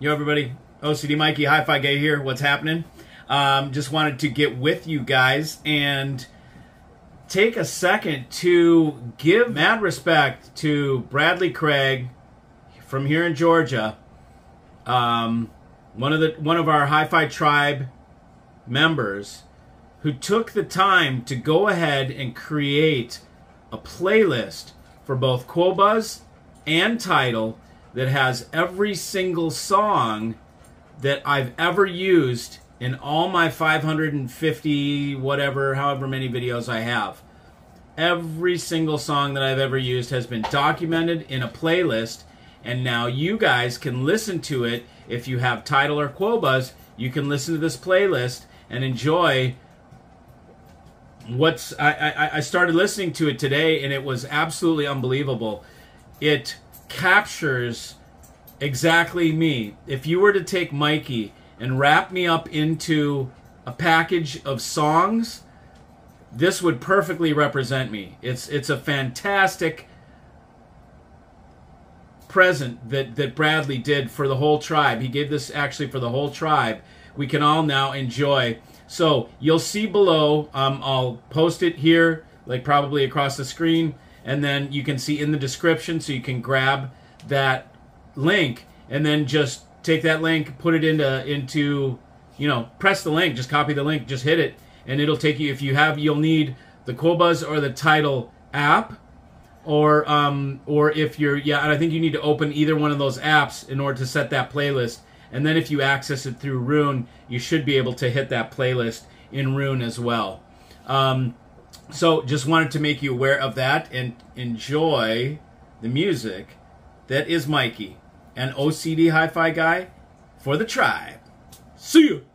Yo, everybody. OCD Mikey, Hi Fi Guy here. What's happening? Um, just wanted to get with you guys and take a second to give mad respect to Bradley Craig from here in Georgia. Um, one of the one of our Hi-Fi Tribe members who took the time to go ahead and create a playlist for both Qobuz and Tidal that has every single song that I've ever used in all my 550 whatever however many videos I have. Every single song that I've ever used has been documented in a playlist and now you guys can listen to it if you have Tidal or Qobuz, you can listen to this playlist and enjoy what's I, I, I started listening to it today and it was absolutely unbelievable. It captures exactly me. If you were to take Mikey and wrap me up into a package of songs, this would perfectly represent me. It's it's a fantastic present that that Bradley did for the whole tribe. He gave this actually for the whole tribe. We can all now enjoy. So you'll see below. Um, I'll post it here, like probably across the screen and then you can see in the description so you can grab that link and then just take that link put it into into you know press the link just copy the link just hit it. And it'll take you if you have you'll need the Qobuz or the Tidal app or um or if you're yeah and I think you need to open either one of those apps in order to set that playlist. And then if you access it through Roon you should be able to hit that playlist in Roon as well. Um, so just wanted to make you aware of that and enjoy the music that is Mikey, an OCD hi-fi guy for the tribe. See you.